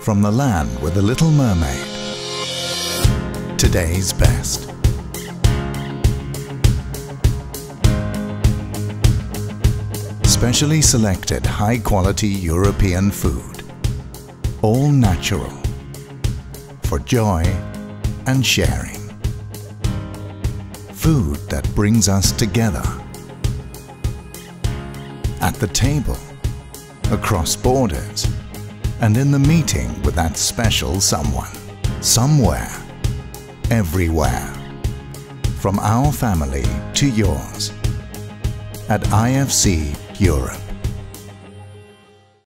from the land with the Little Mermaid. Today's best. Specially selected high-quality European food. All natural. For joy and sharing. Food that brings us together. At the table, across borders, and in the meeting with that special someone. Somewhere. Everywhere. From our family to yours. At IFC Europe.